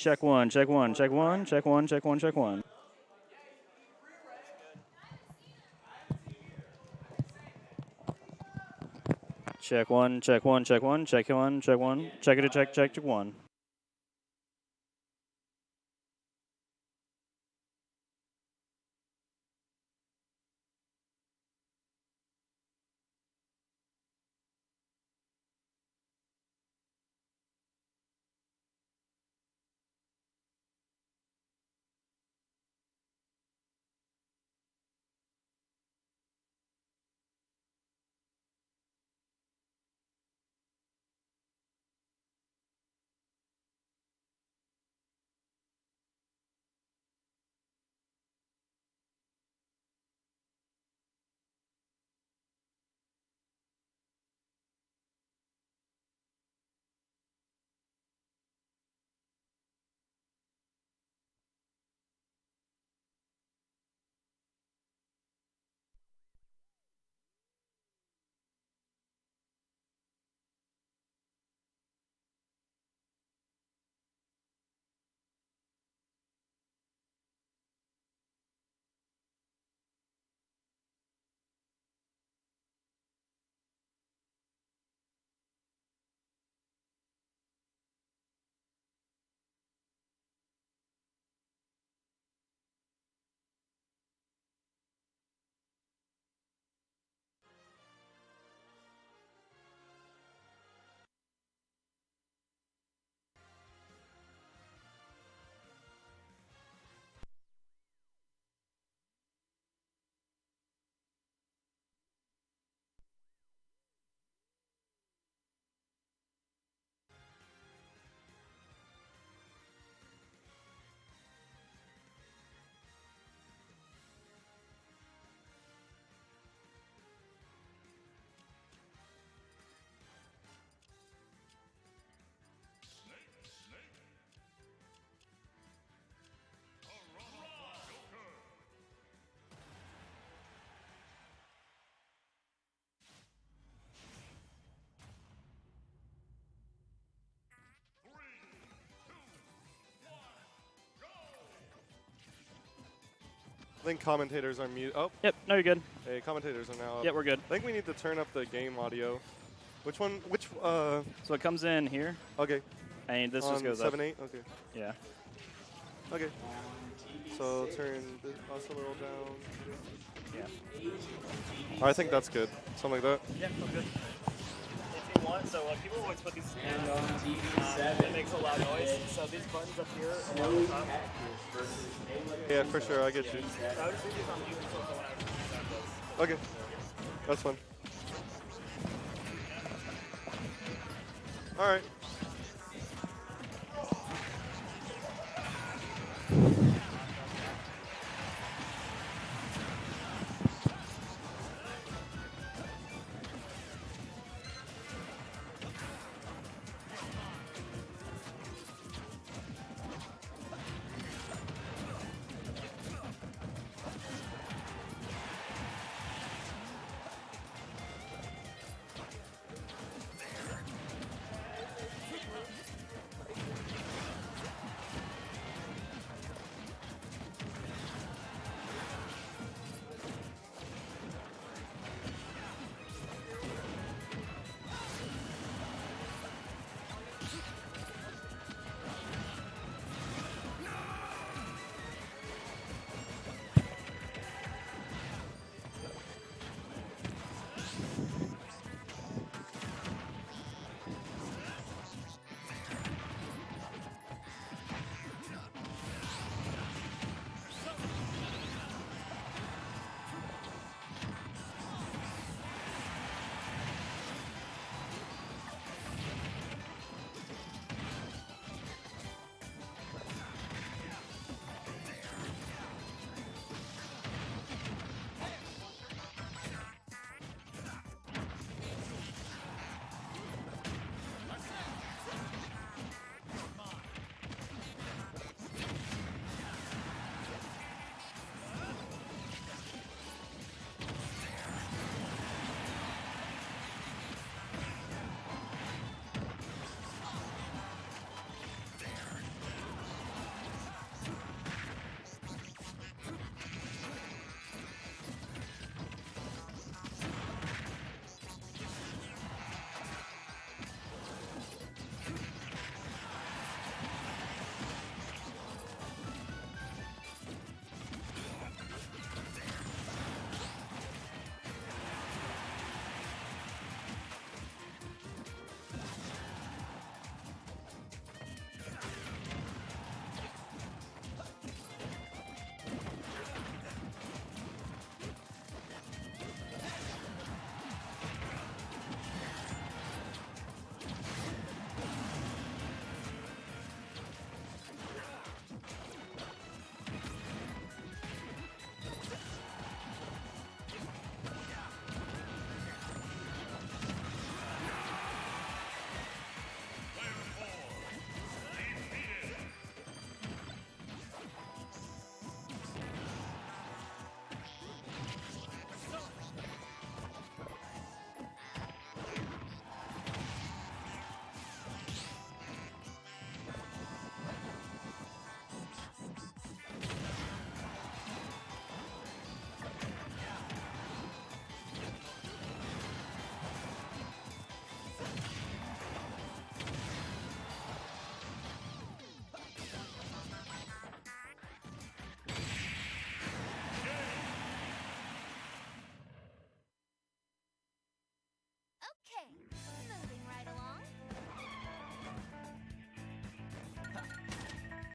Check one, check one, check one, check one, check one, check one. Check one, check one, check one, check one, check one, check it, check, check, check one. I think commentators are mute. Oh, Yep, no, you're good. hey, commentators are now up. Yep, we're good. I think we need to turn up the game audio. Which one? Which? Uh, So it comes in here, okay. and this just On goes seven up. eight. Okay. Yeah. Okay. So turn this, us a little down. Yeah. I think that's good. Something like that. Yeah, good. If you want, so uh, people always put these And on TV um, seven. it makes a loud noise. So these buttons up here are on the top. Yeah, for sure. I get you. So I would just leave these on mute until someone actually does. Okay. That's fun. All right.